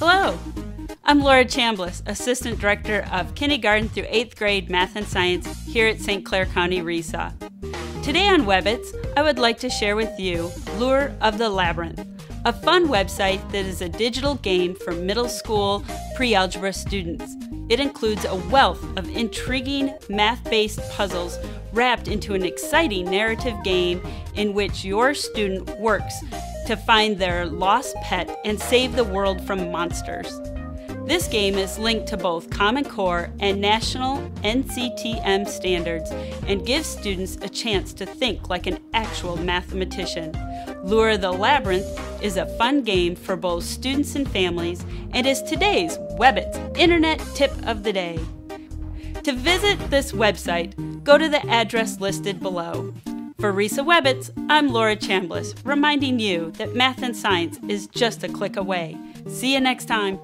Hello, I'm Laura Chambless, Assistant Director of Kindergarten through 8th grade Math and Science here at St. Clair County RESA. Today on Webbits, I would like to share with you Lure of the Labyrinth, a fun website that is a digital game for middle school pre algebra students. It includes a wealth of intriguing math based puzzles wrapped into an exciting narrative game in which your student works to find their lost pet and save the world from monsters. This game is linked to both Common Core and national NCTM standards and gives students a chance to think like an actual mathematician. Lure the Labyrinth is a fun game for both students and families and is today's Webbits Internet Tip of the Day. To visit this website, go to the address listed below. For RESA Webbits, I'm Laura Chambless, reminding you that math and science is just a click away. See you next time.